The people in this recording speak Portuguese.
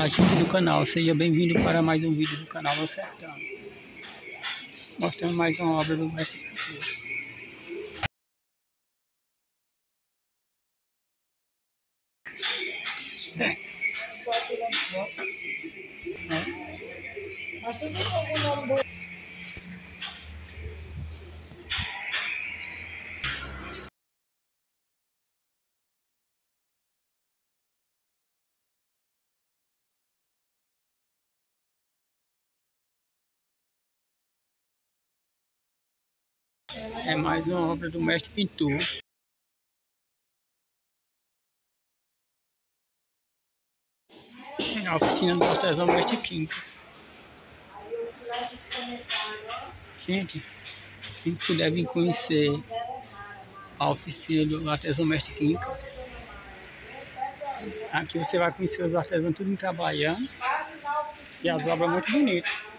Olá, gente do canal, seja bem-vindo para mais um vídeo do canal Meu Sertão. Mostrando mais uma obra do mestre pintor. É. É mais uma obra do mestre pintor. A oficina do artesão mestre Quincas. Gente, quem puder vir conhecer a oficina do artesão mestre Quincas. Aqui você vai conhecer os artesãos tudo trabalhando. E as obras muito bonitas.